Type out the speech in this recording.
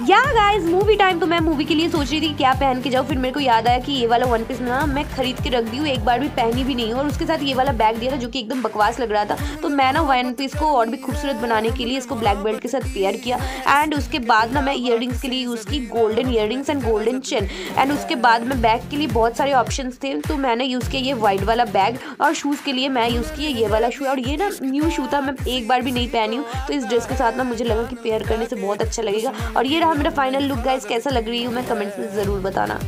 या guys movie time तो मैं मूवी के लिए सोच रही थी क्या पहन के जाऊँ। फिर मेरे को याद आया कि ये वाला वन पीस ना मैं खरीद के रख दी हूँ। एक बार भी पहनी भी नहीं और उसके साथ ये वाला बैग दिया था जो कि एकदम बकवास लग रहा था। तो मैं ना वन पीस को और भी खूबसूरत बनाने के लिए इसको ब्लैक बेल्ट के साथ पेयर किया। एंड उसके बाद ना मैं ईयर के लिए यूज़ की golden ear and golden chain and उसके बाद में बैग के लिए बहुत सारे ऑप्शन थे। तो मैंने यूज़ किया ये वाइट वाला बैग और शूज़ के लिए मैं यूज़ किया ये वाला शू और ये ना न्यू शू था, मैं एक बार भी नहीं पहनी हूँ। तो इस ड्रेस के साथ ना मुझे लगा कि पेयर करने से बहुत अच्छा लगेगा। और ये रहा मेरा फाइनल लुक गाइस कैसा लग रही हूँ? मैं कमेंट्स में ज़रूर बताना।